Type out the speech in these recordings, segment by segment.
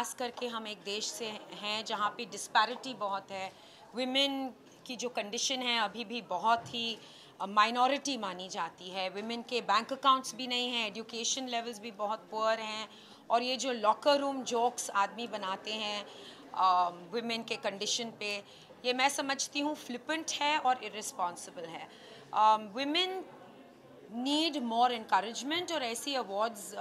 खास करके हम एक देश से हैं जहाँ पे डिस्पैरिटी बहुत है। विमेन की जो कंडीशन है, अभी भी बहुत ही माइनॉरिटी मानी जाती है। विमेन के बैंक अकाउंट्स भी नहीं हैं एजुकेशन लेवल्स भी बहुत पुअर हैं और ये जो लॉकर रूम जोक्स आदमी बनाते हैं विमेन के कंडीशन पे, ये मैं समझती हूँ फ्लिपेंट है और इरिस्पॉन्सिबल है। विमेन नीड मोर इनक्रेजमेंट और ऐसी अवार्ड्स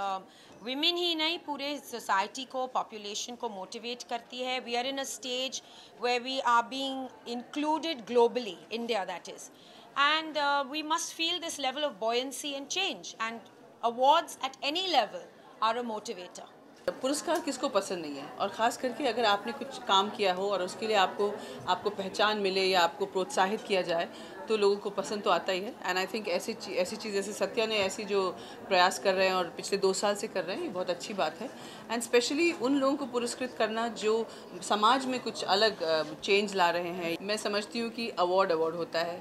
विमेन ही नहीं पूरे सोसाइटी को पॉपुलेशन को मोटिवेट करती है we are in a stage way we are being included globally India that is and uh, we must feel this level of buoyancy and change and awards at any level are a motivator पुरस्कार किसको पसंद नहीं है? और ख़ास करके अगर आपने कुछ काम किया हो और उसके लिए आपको आपको पहचान मिले या आपको प्रोत्साहित किया जाए तो लोगों को पसंद तो आता ही है। एंड आई थिंक ऐसी ऐसी चीज़, जैसे सत्या ने ऐसी जो प्रयास कर रहे हैं और पिछले दो साल से कर रहे हैं, ये बहुत अच्छी बात है। एंड स्पेशली उन लोगों को पुरस्कृत करना जो समाज में कुछ अलग चेंज ला रहे हैं। मैं समझती हूँ कि अवार्ड अवार्ड होता है।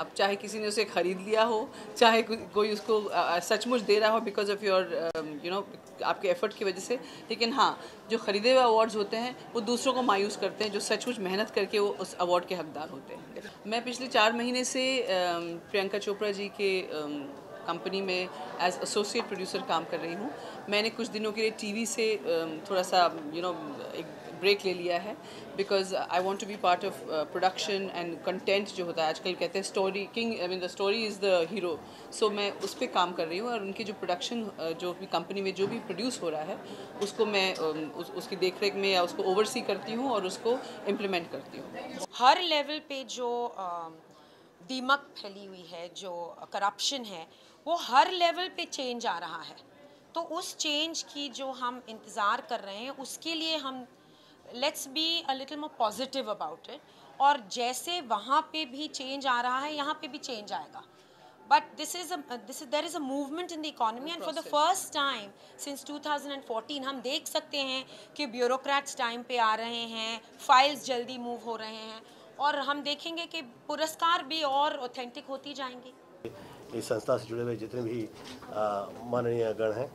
अब चाहे किसी ने उसे ख़रीद लिया हो चाहे कोई उसको सचमुच दे रहा हो because of your you know आपके एफर्ट की वजह से। लेकिन हाँ जो ख़रीदे हुए अवार्ड्स होते हैं वो दूसरों को मायूस करते हैं जो सचमुच मेहनत करके वो उस अवार्ड के हकदार होते हैं। मैं पिछले चार महीने से प्रियंका चोपड़ा जी के कंपनी में एज एसोसिएट प्रोड्यूसर काम कर रही हूँ। मैंने कुछ दिनों के लिए टीवी से थोड़ा सा यू you नो know, एक ब्रेक ले लिया है because I want to be part of production and content जो होता है आजकल कहते हैं story king I mean the story is the hero so मैं उस पर काम कर रही हूँ और उनकी जो प्रोडक्शन जो भी कंपनी में जो भी प्रोड्यूस हो रहा है उसको मैं उस, उसकी देख रेख में या उसको ओवरसी करती हूँ और उसको इम्प्लीमेंट करती हूँ। हर लेवल पे जो दीमक फैली हुई है जो करप्शन है वो हर लेवल पे चेंज आ रहा है। तो उस चेंज की जो हम इंतज़ार कर रहे हैं उसके लिए हम let's be a little more positive about it और जैसे वहाँ पे भी चेंज आ रहा है यहाँ पे भी चेंज आएगा। But this is a this is there is a movement in the economy and for the first time since 2014 हम देख सकते हैं कि ब्यूरोक्रेट्स टाइम पे आ रहे हैं फाइल्स जल्दी मूव हो रहे हैं और हम देखेंगे कि पुरस्कार भी और ऑथेंटिक होती जाएँगी। इस संस्था से जुड़े हुए जितने भी माननीय गण हैं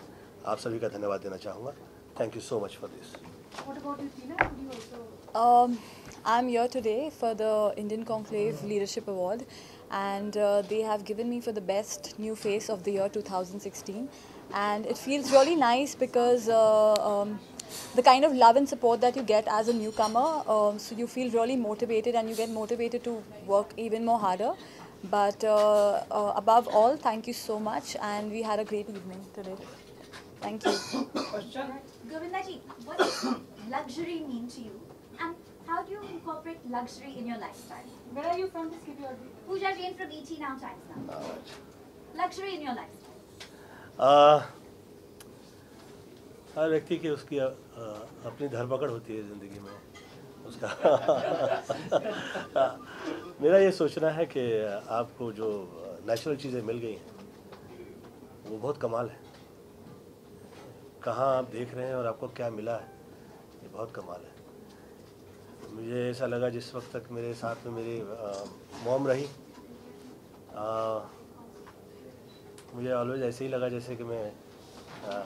आप सभी का धन्यवाद देना चाहूँगा। Thank you so much for this What about you, Tina? Could you also? Um, I'm here today for the Indian Conclave Leadership Award, and uh, they have given me for the best new face of the year 2016. And it feels really nice because uh, um, the kind of love and support that you get as a newcomer, um, so you feel really motivated and you get motivated to work even more harder. But uh, uh above all, thank you so much, and we had a great evening today. Thank you. Question? Govinda ji, what does luxury mean to you? And how do you incorporate luxury in your lifestyle? Where are you from? Just give your Pooja Jain from ET Now Times Now. Luxury in your lifestyle. Uh, हर व्यक्ति की उसकी आ, अपनी धरपकड़ होती है ज़िंदगी में उसका मेरा ये सोचना है कि आपको जो नेचुरल चीज़ें मिल गई हैं वो बहुत कमाल है कहाँ आप देख रहे हैं और आपको क्या मिला है? ये बहुत कमाल है। मुझे ऐसा लगा जिस वक्त तक मेरे साथ में मेरी मोम रही। आ, मुझे ऑलवेज ऐसे ही लगा जैसे कि मैं आ,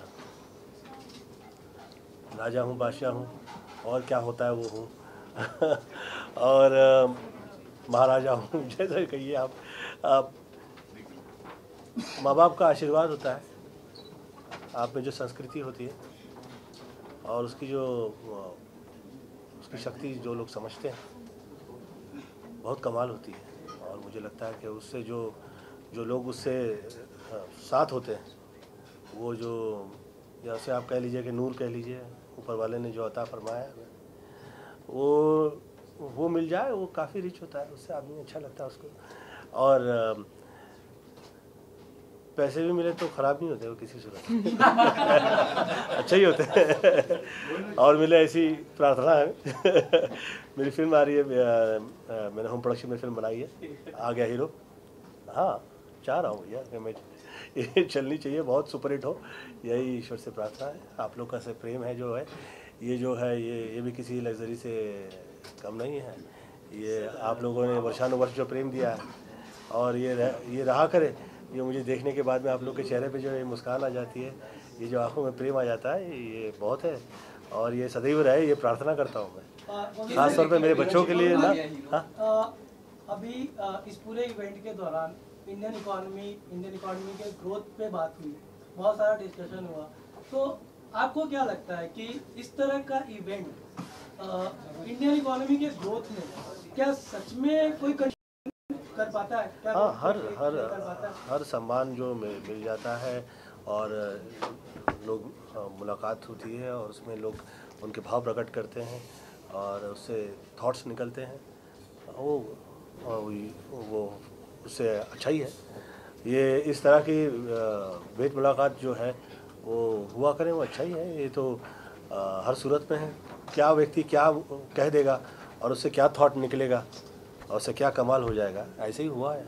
राजा हूँ बादशाह हूँ और क्या होता है वो हूँ। और महाराजा हूँ जैसा कहिए आप, आप माँ बाप का आशीर्वाद होता है। आप में जो संस्कृति होती है और उसकी जो, उसकी शक्ति जो लोग समझते हैं, बहुत कमाल होती है। और मुझे लगता है कि उससे जो जो लोग उससे साथ होते हैं, वो जो, जैसे आप कह लीजिए कि नूर कह लीजिए, ऊपर वाले ने जो अता फरमाया, वो वो मिल जाए, वो काफ़ी रिच होता है, उससे आदमी अच्छा लगता है उसको। और पैसे भी मिले तो ख़राब नहीं होते वो किसी सूरत अच्छा ही होते और मिले ऐसी प्रार्थना है। मेरी फ़िल्म आ रही है मैंने होम प्रोडक्शन में फ़िल्म बनाई है। आ गया हीरो। हाँ चाह रहा हूँ भैया मैं ये चलनी चाहिए बहुत सुपर हिट हो। यही ईश्वर से प्रार्थना है। आप लोग का से प्रेम है जो है। ये जो है ये ये भी किसी लग्जरी से कम नहीं है। ये आप लोगों ने वर्षानुवर्ष जो प्रेम दिया है और ये रह, ये रहा करे। ये मुझे देखने के बाद में आप लोग के चेहरे पे जो है मुस्कान आ जाती है, ये जो आँखों में प्रेम आ जाता है, ये बहुत है। और ये सदैव रहे, ये प्रार्थना करता हूँ मैं। खास तौर पे मेरे बच्चों के लिए ना हाँ? अभी इस पूरे इवेंट के दौरान इंडियन इकोनॉमी इंडियन इकोनॉमी के ग्रोथ पे बात हुई, बहुत सारा डिस्कशन हुआ। तो आपको क्या लगता है कि इस तरह का इवेंट इंडियन इकोनॉमी के ग्रोथ में क्या सच में कोई कर पाता है? क्या हाँ हर हर है? हर सम्मान जो मिल जाता है और लोग मुलाकात होती है और उसमें लोग उनके भाव प्रकट करते हैं और उससे थॉट्स निकलते हैं। वो वो- वो उससे अच्छा ही है। ये इस तरह की भेंट मुलाकात जो है वो हुआ करें वो अच्छा ही है। ये तो हर सूरत में है। क्या व्यक्ति क्या कह देगा और उससे क्या थॉट निकलेगा? और उससे क्या कमाल हो जाएगा? ऐसे ही हुआ है।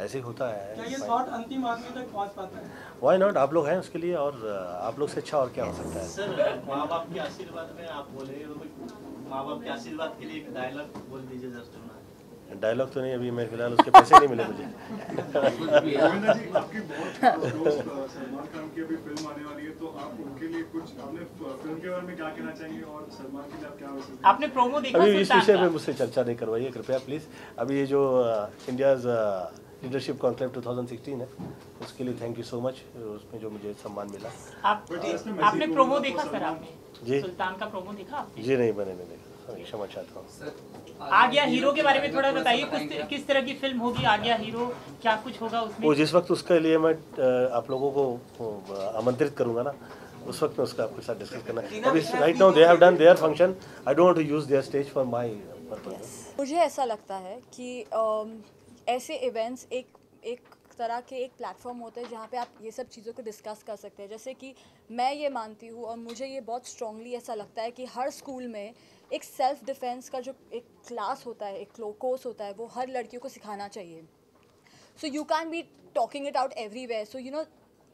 ऐसे ही होता क्या ये है थॉट अंतिम आदमी तक पहुँच पाता है? वाई नॉट आप लोग हैं उसके लिए और आप लोग से अच्छा और क्या हो सकता है? सर माँ बाप के आशीर्वाद में आप बोले माँ बाप के आशीर्वाद के लिए एक डायलॉग बोल दीजिए जस्ट डायलॉग तो नहीं अभी मैं फ़िलहाल उसके पैसे नहीं मिले मुझे। गोविंदा जी आपकी बहुत दोस्त अ, सलमान खान की अभी फ़िल्म आने वाली है तो आप उनके लिए कुछ आपने फ़िल्म के बारे में क्या कहना चाहेंगे और सलमान के लिए आप क्या मैसेज आपने प्रोमो देखा अभी इस विषय में मुझसे चर्चा नहीं करवाइए कृपया प्लीज़ अभी ये जो इंडियाज़ लीडरशिप कॉन्क्लेव 2016 है उसके लिए थैंक यू सो मच उसमें जो मुझे सम्मान मिला। आप आपने प्रोमो देखा तो सर आपने? जी। सुल्तान का प्रोमो देखा आपने? जी नहीं मैंने नहीं देखा। क्षमा चाहता हूँ। आ हीरो के बारे में थोड़ा बताइए कुछ किस तरह की फ़िल्म होगी आ हीरो क्या कुछ होगा उसमें? वो जिस वक्त उसके लिए मैं आप लोगों को आमंत्रित करूँगा ना उस वक्त मैं उसका आपके साथ डिस्कस करना। अभी right now they have done their function I don't want to use their stage for my purpose मुझे ऐसा लगता है कि ऐसे इवेंट्स एक एक तरह के एक प्लेटफॉर्म होते हैं जहाँ पे आप ये सब चीज़ों को डिस्कस कर सकते हैं। जैसे कि मैं ये मानती हूँ और मुझे ये बहुत स्ट्रांगली ऐसा लगता है कि हर स्कूल में एक सेल्फ डिफेंस का जो एक क्लास होता है, एक कोर्स होता है, वो हर लड़कियों को सिखाना चाहिए। So you can be talking it out every everywhere so you know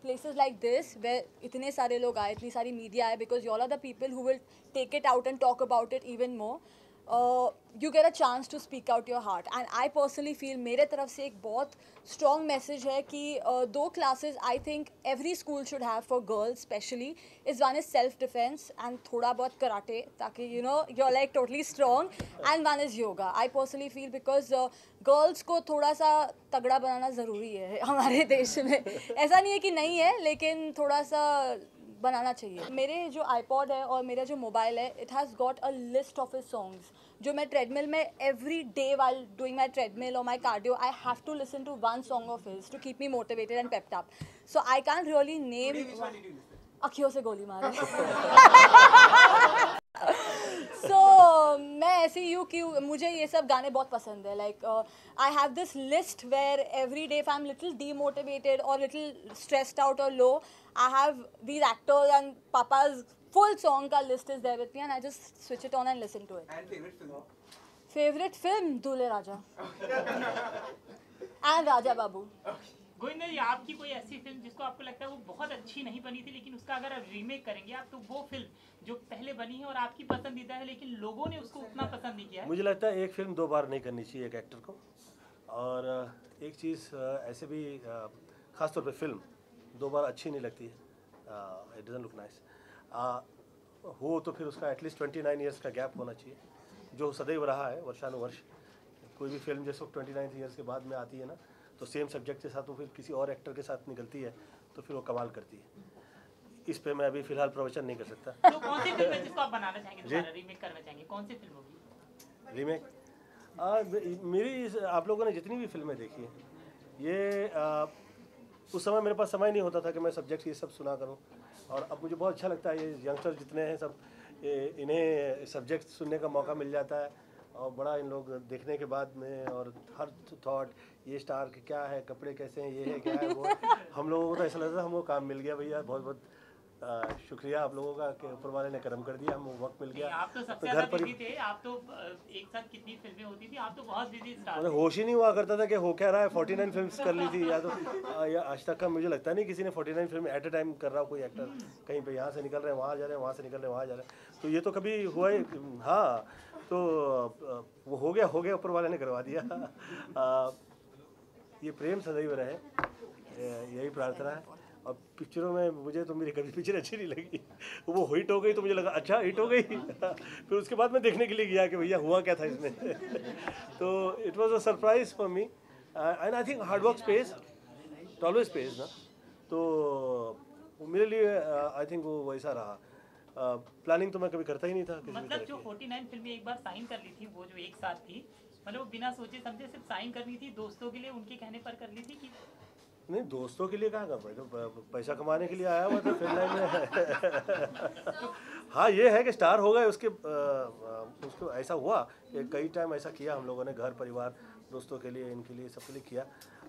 places like this way इतने सारे लोग आए, इतनी सारी मीडिया आए because you all are the people who will take it out and talk about it even more you get a chance to speak out your heart and I personally feel मेरे तरफ़ से एक बहुत strong message है कि uh, दो classes I think every school should have for girls specially is one is self defence and थोड़ा बहुत कराटे ताकि you know you are like totally strong and one is yoga I personally feel because girls को थोड़ा सा तगड़ा बनाना ज़रूरी है हमारे देश में. ऐसा नहीं है कि नहीं है लेकिन थोड़ा सा बनाना चाहिए। मेरे जो आईपॉड है और मेरा जो मोबाइल है it has got a list of his songs जो मैं ट्रेडमिल में every day while doing my treadmill और my cardio I have to listen to one song of his to keep me motivated and pepped up so I can really name अखियों से गोली मारे ऐसे ही हूँ कि मुझे ये सब गाने बहुत पसंद है। Like I have this list where every day I am little demotivated और लिटिल स्ट्रेस्ड आउट और low I have these actors and papa's full song का list is there with me and I just switch it on and listen to it favourite film Dulhe Raja and Raja Babu Govinda जी आपकी कोई ऐसी film जिसको आपको लगता है वो बहुत अच्छी नहीं बनी थी लेकिन उसका अगर आप रीमेक करेंगे आप तो वो फ़िल्म जो पहले बनी है और आपकी पसंदीदा है, लेकिन लोगों ने उसको उतना पसंद नहीं किया मुझे लगता है एक फ़िल्म दो बार नहीं करनी चाहिए एक एक्टर को। और एक चीज़ ऐसे भी ख़ासतौर पर फ़िल्म दो बार अच्छी नहीं लगती है। इट डजन लुक नाइस हो तो फिर उसका at least twenty nine years का गैप होना चाहिए। जो सदैव रहा है, वर्षानुवर्ष, कोई भी फ़िल्म जैसे ट्वेंटी नाइन ईयर्स के बाद में आती है ना तो सेम सब्जेक्ट के साथ वो फिर किसी और एक्टर के साथ निकलती है तो फिर वो कमाल करती है। इस पे मैं अभी फ़िलहाल प्रवचन नहीं कर सकता। तो कौन सी फ़िल्म है जिसको आप बनाना चाहेंगे रीमेक करना चाहेंगे? कौन सी फ़िल्म होगी? रीमेक आ, मेरी आप लोगों ने जितनी भी फ़िल्में देखी हैं ये आ, उस समय मेरे पास समय नहीं होता था कि मैं सब्जेक्ट ये सब सुना करूँ। और अब मुझे बहुत अच्छा लगता है ये यंगस्टर जितने हैं सब इन्हें सब्जेक्ट सुनने का मौका मिल जाता है। और बड़ा इन लोग देखने के बाद में और हर थॉट ये स्टार क्या है कपड़े कैसे हैं ये है क्या है वो हम लोगों को तो ऐसा लगता है हमको काम मिल गया भैया बहुत बहुत आ, शुक्रिया आप लोगों का कि ऊपर वाले ने करम कर दिया हम वक्त मिल गया। आप तो सबसे घर ज़्यादा पर बिज़ी थे आप तो एक साथ कितनी फ़िल्में होती थी आप तो बहुत बिज़ी स्टार मतलब होश ही नहीं हुआ करता था कि हो क्या रहा है 49 फिल्म्स कर ली थी या तो आ, या आज तक का मुझे लगता नहीं किसी ने 49 फ़िल्म एट अ टाइम कर रहा हो कोई एक्टर कहीं पे यहाँ से निकल रहे हैं वहाँ जा रहे हैं वहाँ से निकल रहे हैं वहाँ जा रहे हैं। तो ये तो कभी हुआ ही हाँ तो वो हो गया हो गया ऊपर वाले ने करवा दिया। ये प्रेम सदैव रहे यही प्रार्थना है। और पिक्चरों में मुझे तो मेरी कभी पिक्चर अच्छी नहीं लगी। वो हिट हो गई तो मुझे लगा अच्छा हिट हो गई। फिर उसके बाद मैं देखने के लिए गया कि भैया हुआ क्या था इसमें? तो it was a surprise for me and I think hard work pays always pays ना? तो मेरे लिए आई थिंक वो वैसा रहा। प्लानिंग तो मैं कभी करता ही नहीं था मतलब जो की। 49 फ़िल्में एक बार साइन कर ली थी वो जो एक साथ थी मतलब वो बिना सोचे समझे सिर्फ़ साइन करनी थी दोस्तों के लिए उनके कहने पर कर ली थी कि नहीं दोस्तों के लिए कहाँ पाए तो पैसा कमाने के लिए आया हुआ था फ़िल्म लाइन में। हाँ ये है कि स्टार हो गए उसके उसको ऐसा हुआ कि कई टाइम ऐसा किया हम लोगों ने घर परिवार दोस्तों के लिए इनके लिए सबके लिए किया।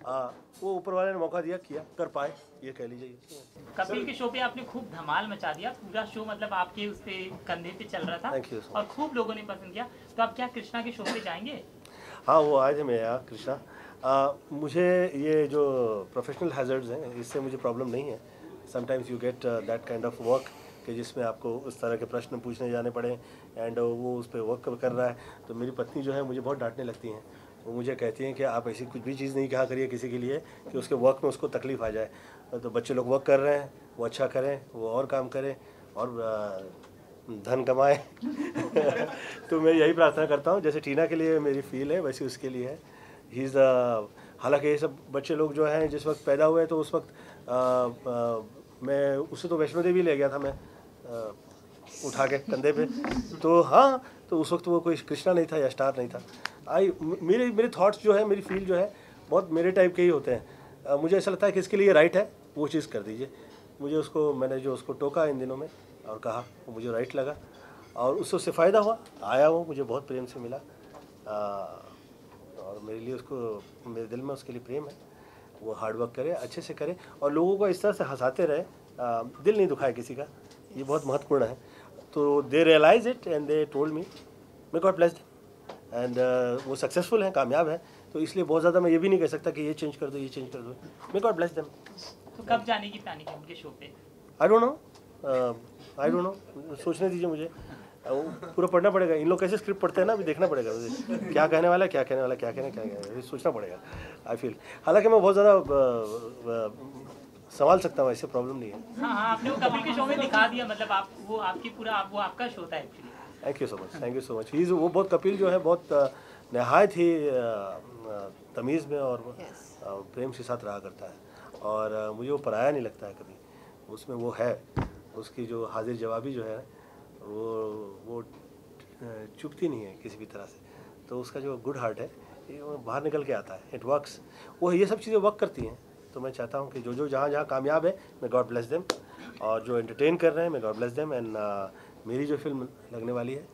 आ, वो ऊपर वाले ने मौका दिया किया कर पाए ये कह लीजिए। कपिल के शो पे आपने खूब धमाल मचा दिया पूरा शो मतलब आपके उस पे कंधे पे चल रहा था और खूब लोगों ने पसंद किया। तो आप क्या कृष्णा के शो पे जाएँगे? हाँ वो आए थे मेरे यहाँ कृष्णा। आ, मुझे ये जो प्रोफेशनल हैजर्ड्स हैं इससे मुझे प्रॉब्लम नहीं है। Sometimes you get that kind of work कि जिसमें आपको उस तरह के प्रश्न पूछने जाने पड़े एंड वो उस पर वर्क कर रहा है तो मेरी पत्नी जो है मुझे बहुत डांटने लगती हैं। वो मुझे कहती हैं कि आप ऐसी कुछ भी चीज़ नहीं कहा करिए किसी के लिए कि उसके वर्क में उसको तकलीफ़ आ जाए। तो बच्चे लोग वर्क कर रहे हैं वो अच्छा करें वो और काम करें और धन कमाएँ। तो मैं यही प्रार्थना करता हूँ जैसे टीना के लिए मेरी फील है वैसे उसके लिए है। ही इज़ द हालाँकि ये सब बच्चे लोग जो हैं जिस वक्त पैदा हुए तो उस वक्त आ, आ, मैं उसे तो वैष्णो देवी ले गया था मैं आ, उठा के कंधे पे। तो हाँ तो उस वक्त वो कोई कृष्णा नहीं था या स्टार नहीं था। आई मेरे मेरे थॉट्स जो है मेरी फील जो है बहुत मेरे टाइप के ही होते हैं। आ, मुझे ऐसा लगता है कि इसके लिए राइट है वो चीज़ कर दीजिए। मुझे उसको मैंने जो उसको टोका इन दिनों में और कहा वो मुझे राइट लगा। और उससे उससे फ़ायदा हुआ आया वो मुझे बहुत प्रेम से मिला। आ, और मेरे लिए उसको मेरे दिल में उसके लिए प्रेम है। वो हार्ड वर्क करे अच्छे से करे और लोगों को इस तरह से हंसाते रहे आ, दिल नहीं दुखाए किसी का। ये बहुत महत्वपूर्ण है। तो they realise it and they told me may God blessed and वो सक्सेसफुल हैं कामयाब हैं। तो इसलिए बहुत ज़्यादा मैं ये भी नहीं कह सकता कि ये चेंज कर दो ये चेंज कर दो। मे गॉड ब्लेस देम तो कब जाने की प्लानिंग है उनके शो पे? I don't know I don't know सोचने दीजिए मुझे। पूरा पढ़ना पड़ेगा। इन लोग कैसे स्क्रिप्ट पढ़ते हैं ना अभी देखना पड़ेगा। मुझे क्या कहने वाला है क्या कहने वाला है, क्या कहने क्या कहने ये सोचना पड़ेगा। आई फील हालाँकि मैं बहुत ज़्यादा संभाल सकता हूँ ऐसे प्रॉब्लम नहीं है। हाँ हाँ आपने वो कपिल के शो में दिखा दिया मतलब आप वो आपकी पूरा आप, वो आपका शो था actually thank you so much thank you so much ही वो बहुत कपिल जो है बहुत नहायत ही तमीज़ में और प्रेम के साथ रहा करता है। और मुझे वो पराया नहीं लगता है कभी। उसमें वो है उसकी जो हाजिर जवाबी जो है वो वो चुपती नहीं है किसी भी तरह से। तो उसका जो गुड हार्ट है ये बाहर निकल के आता है। इट वर्क्स वो ये सब चीज़ें वर्क करती हैं। तो मैं चाहता हूँ कि जो जो जहाँ जहाँ कामयाब है मैं गॉड ब्लेस देम और जो एंटरटेन कर रहे हैं मैं गॉड ब्लेस देम एंड मेरी जो फ़िल्म लगने वाली है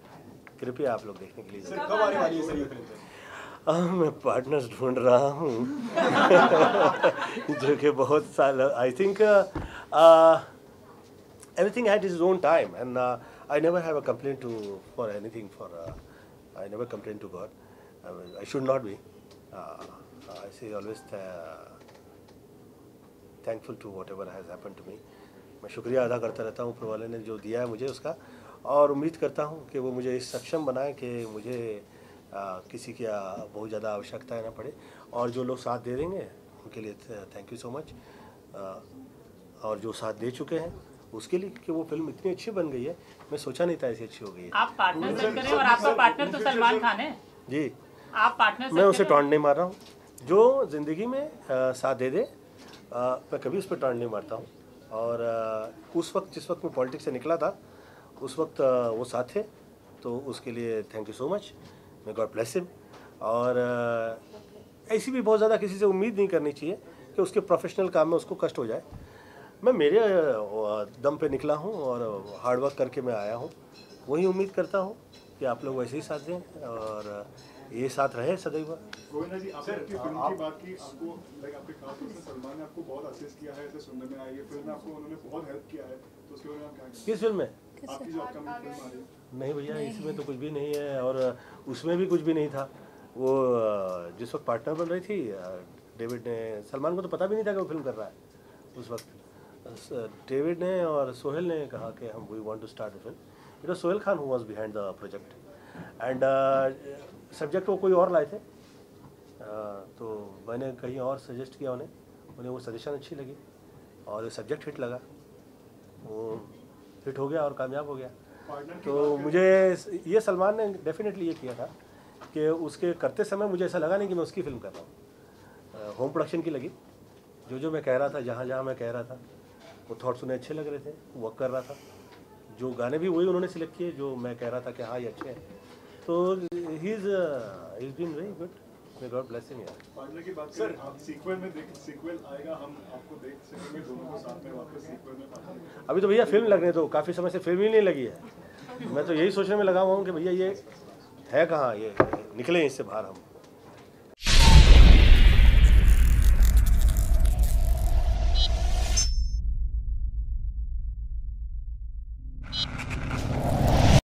कृपया आप लोग देखने के लिए जाएँ। कब आने वाली है सर ये फ़िल्म आ, मैं पार्टनर्स ढूंढ रहा हूँ। जो कि बहुत साल I think had its own time and uh, I never have a complaint to for anything for uh, I never complain to God I, will- I should not be uh, I say always uh, thankful to whatever has happened to me मैं शुक्रिया अदा करता रहता हूँ ऊपर वाले ने जो दिया है मुझे उसका और उम्मीद करता हूँ कि वो मुझे इस सक्षम बनाए कि मुझे आ, किसी की बहुत ज़्यादा आवश्यकता है ना पड़े और जो लोग साथ दे देंगे उनके लिए थैंक यू सो मच और जो साथ दे चुके हैं उसके लिए कि वो फ़िल्म इतनी अच्छी बन गई है मैं सोचा नहीं था ऐसी अच्छी हो गई है। आप पार्टनर सेट करें और आपका पार्टनर तो सलमान खान है। जी। आप पार्टनर मैं उसे टॉन्ट नहीं मार रहा हूँ। जो ज़िंदगी में आ, साथ दे दे आ, मैं कभी उस पर टॉन्ट नहीं मारता हूँ। और आ, उस वक्त जिस वक्त मैं पॉलिटिक्स से निकला था उस वक्त आ, वो साथ थे तो उसके लिए थैंक यू सो मच मैं गॉड ब्लेस हिम और ऐसी भी बहुत ज़्यादा किसी से उम्मीद नहीं करनी चाहिए कि उसके प्रोफेशनल काम में उसको कष्ट हो जाए। मैं मेरे दम पे निकला हूँ और हार्ड वर्क करके मैं आया हूँ। वही उम्मीद करता हूँ कि आप लोग वैसे ही साथ दें और ये साथ रहे सदैव। गोविंदा जी आपने अपनी फ़िल्म की बात की आपको लाइक आपके खास तौर से सलमान ने आपको बहुत असिस्ट किया है ऐसे सुनने में आई है फ़िल्म में आपको उन्होंने बहुत हेल्प किया है तो उसके बारे में आप क्या किस फ़िल्म में? आपकी जो अपकमिंग फ़िल्म आ रही है। नहीं भैया इसमें तो कुछ भी नहीं है और उसमें भी कुछ भी नहीं था। वो जिस वक्त पार्टनर बन रही थी डेविड ने सलमान को तो पता भी नहीं था कि वो फ़िल्म कर रहा है उस वक्त। डेविड ने और सोहेल ने कहा कि हम we want to start the film it was Sohail Khan who was behind the project and subject वो कोई और लाए थे? अ, तो मैंने कहीं और सजेस्ट किया उन्हें। उन्हें वो सजेशन अच्छी लगी। और सब्जेक्ट हिट लगा। वो हिट हो गया और कामयाब हो गया। तो मुझे ये सलमान ने डेफिनेटली ये किया था कि उसके करते समय मुझे ऐसा लगा नहीं कि मैं उसकी फ़िल्म कर रहा हूँ। होम प्रोडक्शन की लगी। जो जो मैं कह रहा था जहाँ जहाँ मैं कह रहा था। वो थॉट्स उन्हें अच्छे लग रहे थे वर्क कर रहा था। जो गाने भी वही उन्होंने सिलेक्ट किए जो मैं कह रहा था कि हाँ ये अच्छे हैं। तो he is is been very good may God bless him यार। की बात करें आप सीक्वल में देख सीक्वल आएगा हम आपको देख सकेंगे दोनों को साथ में वापस सीक्वल में अभी तो भैया फ़िल्म लगने दो काफ़ी समय से फ़िल्म ही नहीं लगी है। मैं तो यही सोचने में लगा हुआ हूँ कि भैया ये है कहाँ ये निकले इससे बाहर हम।